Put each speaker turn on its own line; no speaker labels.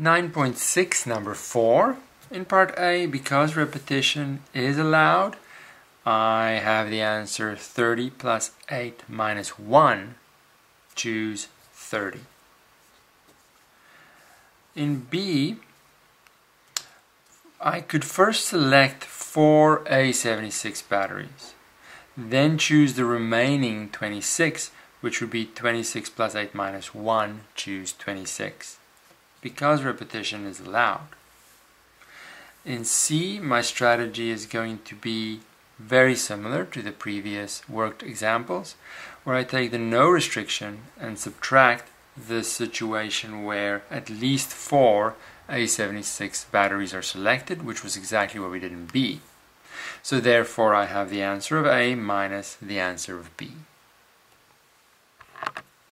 9.6 number 4 in part A because repetition is allowed I have the answer 30 plus 8 minus 1 choose 30 in B I could first select four A76 batteries then choose the remaining 26 which would be 26 plus 8 minus 1 choose 26 because repetition is allowed. In C, my strategy is going to be very similar to the previous worked examples, where I take the no restriction and subtract the situation where at least four A76 batteries are selected, which was exactly what we did in B. So therefore I have the answer of A minus the answer of B.